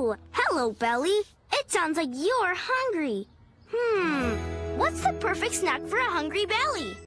Hello, Belly. It sounds like you're hungry. Hmm, what's the perfect snack for a hungry belly?